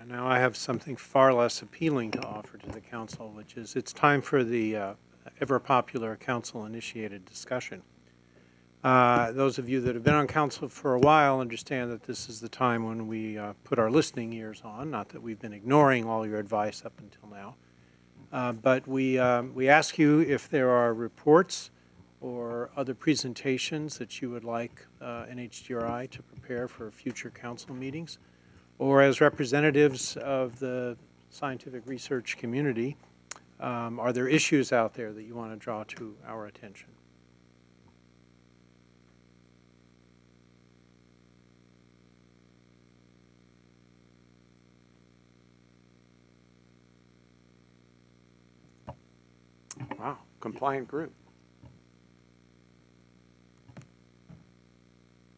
And now I have something far less appealing to offer to the council, which is it's time for the uh, ever-popular council-initiated discussion. Uh, Those of you that have been on council for a while understand that this is the time when we uh, put our listening ears on, not that we've been ignoring all your advice up until now. Uh, But we, um, we ask you if there are reports or other presentations that you would like uh, NHGRI to prepare for future council meetings, or as representatives of the scientific research community, um, are there issues out there that you want to draw to our attention? Wow, compliant group.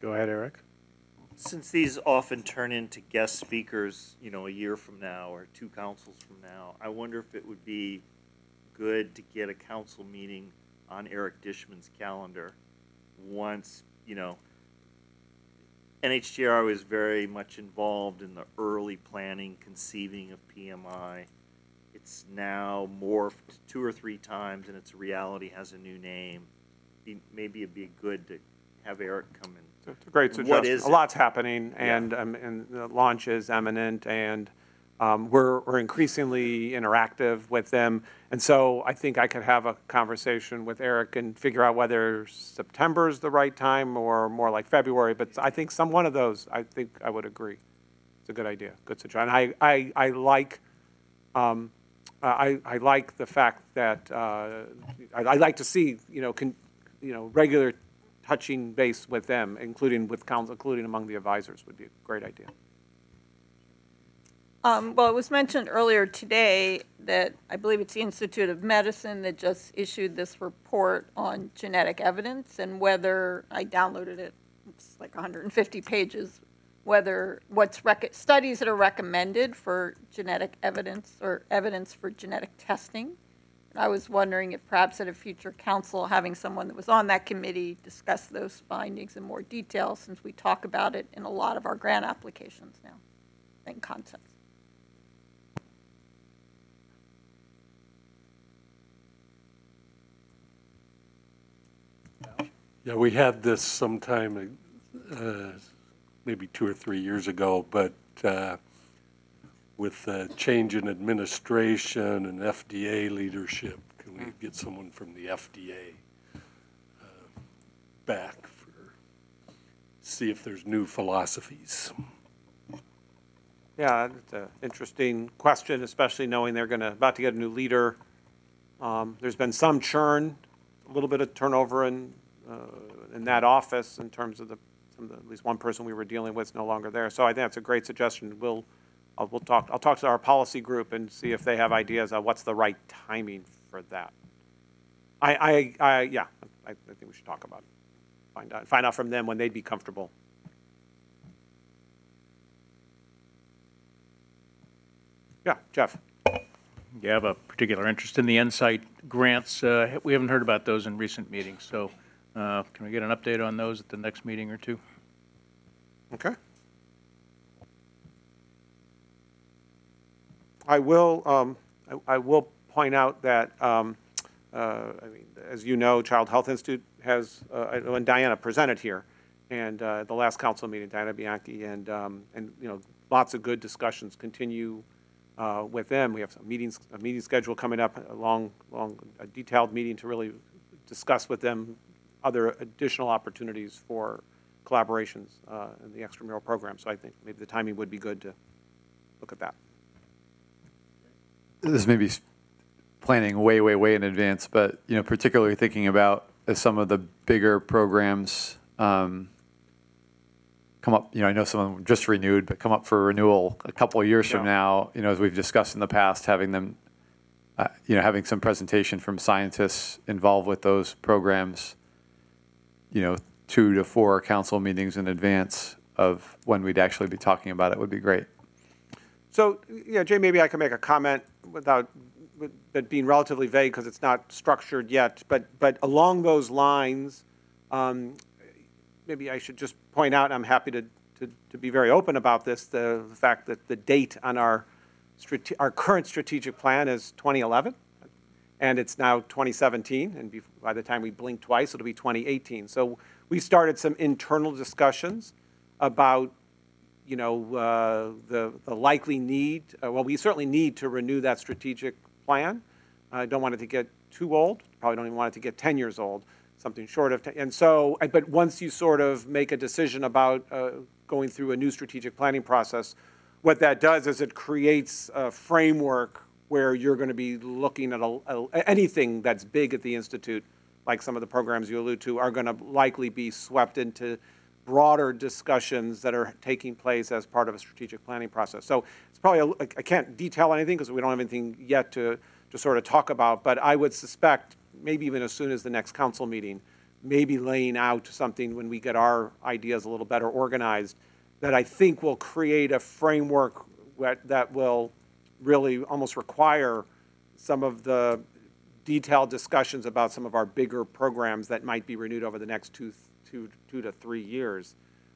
Go ahead, Eric. Since these often turn into guest speakers, you know, a year from now or two councils from now, I wonder if it would be good to get a council meeting on Eric Dishman's calendar once, you know, NHGR was very much involved in the early planning, conceiving of PMI. It's now morphed two or three times and its reality has a new name. Maybe it'd be good to have Eric come in. It's a great suggestion. is A it? lot's happening, Yeah. and, um, and the launch is imminent, and um, we're, we're increasingly interactive with them. And so I think I could have a conversation with Eric and figure out whether September is the right time or more like February. But I think some, one of those, I think I would agree. It's a good idea, good suggestion. I, I, I like, um, I, I like the fact that, uh, I, I like to see, you know, con, you know, regular touching base with them, including with council, including among the advisors would be a great idea. Um, well, it was mentioned earlier today that I believe it's the Institute of Medicine that just issued this report on genetic evidence and whether, I downloaded it, it's like 150 pages, whether what's studies that are recommended for genetic evidence or evidence for genetic testing. I was wondering if perhaps at a future council, having someone that was on that committee discuss those findings in more detail, since we talk about it in a lot of our grant applications now and concepts. Yeah, we had this sometime, uh, maybe two or three years ago, but uh, with the change in administration and FDA leadership, can we get someone from the FDA uh, back for, see if there's new philosophies? Yeah, it's an interesting question, especially knowing they're gonna, about to get a new leader. Um, there's been some churn, a little bit of turnover in, uh, in that office in terms of the, some of the, at least one person we were dealing with is no longer there. So I think that's a great suggestion. We'll, I'll, we'll talk, I'll talk to our policy group and see if they have ideas on what's the right timing for that. I, I, I, yeah, I, I think we should talk about it. Find out, find out from them when they'd be comfortable. Yeah, Jeff? you have a particular interest in the NSIGHT grants. Uh, We haven't heard about those in recent meetings, so uh, can we get an update on those at the next meeting or two? Okay. I will, um, I, I will point out that, um, uh, I mean, as you know, Child Health Institute has, uh, when Diana presented here, and, uh, the last council meeting, Diana Bianchi, and, um, and, you know, lots of good discussions continue, uh, with them. We have some meetings, a meeting schedule coming up, a long, long, a detailed meeting to really discuss with them other additional opportunities for collaborations uh, in the extramural program. So I think maybe the timing would be good to look at that. This may be planning way, way, way in advance, but you know, particularly thinking about as some of the bigger programs um, come up. You know, I know some of them just renewed, but come up for renewal a couple of years from now. You know, as we've discussed in the past, having them, uh, you know, having some presentation from scientists involved with those programs. You know, two to four council meetings in advance of when we'd actually be talking about it would be great. So, yeah, Jay, maybe I can make a comment without, with it being relatively vague because it's not structured yet. But, but along those lines, um, maybe I should just point out, I'm happy to, to to, be very open about this, the, the fact that the date on our, our current strategic plan is 2011, and it's now 2017, and by the time we blink twice, it'll be 2018. So we started some internal discussions about, you know, uh, the, the likely need, uh, well, we certainly need to renew that strategic plan. I don't want it to get too old, probably don't even want it to get 10 years old, something short of 10. And so, but once you sort of make a decision about uh, going through a new strategic planning process, what that does is it creates a framework where you're going to be looking at a, a- anything that's big at the Institute, like some of the programs you allude to, are going to likely be swept into broader discussions that are taking place as part of a strategic planning process. So it's probably, I can't detail anything because we don't have anything yet to, to sort of talk about, but I would suspect, maybe even as soon as the next council meeting, maybe laying out something when we get our ideas a little better organized, that I think will create a framework that, that will really almost require some of the detailed discussions about some of our bigger programs that might be renewed over the next two, two, two to three years,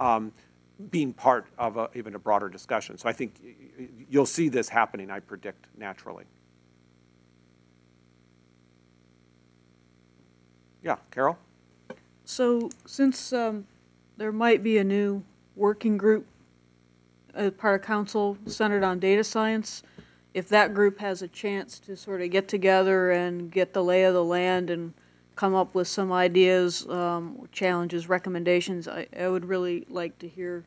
um, being part of a, even a broader discussion. So I think you'll see this happening, I predict, naturally. Yeah, Carol? So since um, there might be a new working group as part of council centered on data science, if that group has a chance to sort of get together and get the lay of the land and come up with some ideas, um, challenges, recommendations, I, I would really like to hear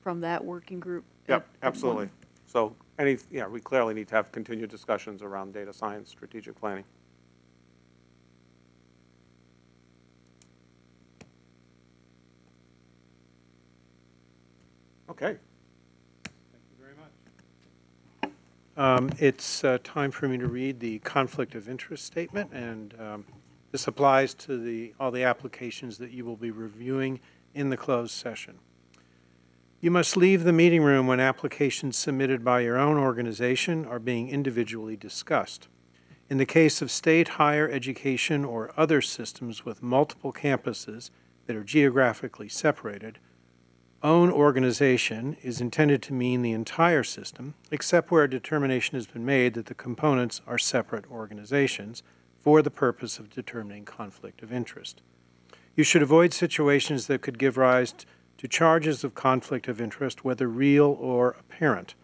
from that working group. Yep, at- at one- absolutely. So any, yeah, we clearly need to have continued discussions around data science, strategic planning. Okay. Thank you very much. Um, It's uh, time for me to read the conflict of interest statement, and um, this applies to the, all the applications that you will be reviewing in the closed session. You must leave the meeting room when applications submitted by your own organization are being individually discussed. In the case of state higher education or other systems with multiple campuses that are geographically separated, own organization is intended to mean the entire system, except where a determination has been made that the components are separate organizations for the purpose of determining conflict of interest. You should avoid situations that could give rise to charges of conflict of interest, whether real or apparent.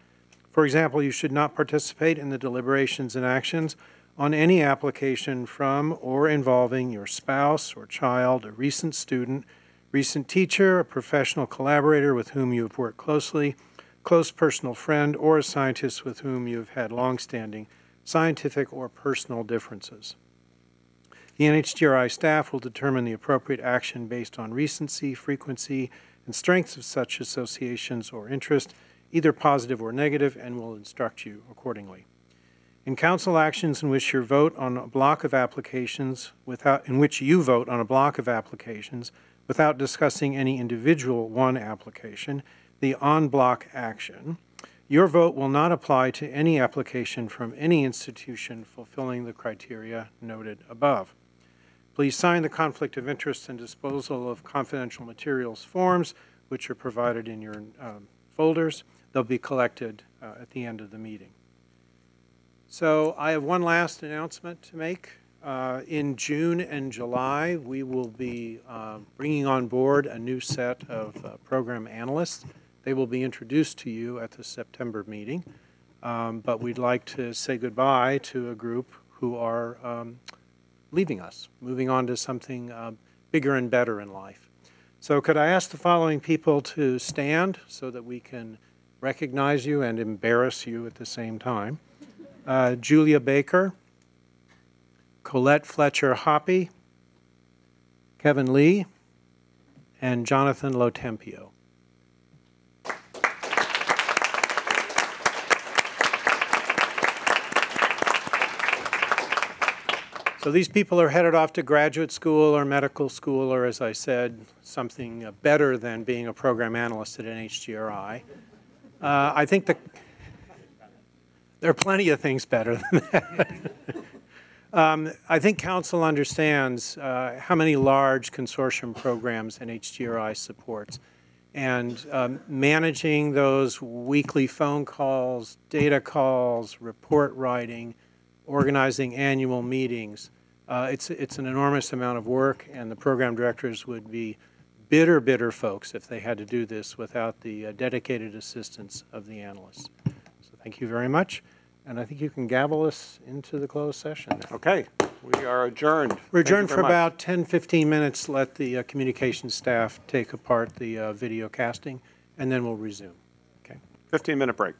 For example, you should not participate in the deliberations and actions on any application from or involving your spouse or child, a recent student, recent teacher, a professional collaborator with whom you have worked closely, close personal friend, or a scientist with whom you have had longstanding scientific or personal differences. The NHGRI staff will determine the appropriate action based on recency, frequency, and strengths of such associations or interest, either positive or negative, and will instruct you accordingly. In council actions in which your vote on a block of applications without, in which you vote on a block of applications without discussing any individual one application, the on-block action, your vote will not apply to any application from any institution fulfilling the criteria noted above. Please sign the conflict of interest and disposal of confidential materials forms, which are provided in your um, folders. They'll be collected uh, at the end of the meeting. So I have one last announcement to make. Uh, In June and July, we will be uh, bringing on board a new set of uh, program analysts. They will be introduced to you at the September meeting, Um, but we'd like to say goodbye to a group who are um, leaving us, moving on to something uh, bigger and better in life. So could I ask the following people to stand so that we can recognize you and embarrass you at the same time? Uh, Julia Baker, Colette Fletcher-Hoppe, Kevin Lee, and Jonathan LoTempio. So these people are headed off to graduate school or medical school, or as I said, something uh, better than being a program analyst at NHGRI. Uh, I think the, there are plenty of things better than that. um, I think council understands uh, how many large consortium programs NHGRI supports. And um, managing those weekly phone calls, data calls, report writing, organizing annual meetings, uh, it's, it's an enormous amount of work, and the program directors would be bitter, bitter folks if they had to do this without the uh, dedicated assistance of the analysts. So thank you very much, and I think you can gavel us into the closed session. Okay, we are adjourned. We're adjourned for much. about 10, 15 minutes, let the uh, communications staff take apart the uh, video casting, and then we'll resume. Okay? 15-minute break.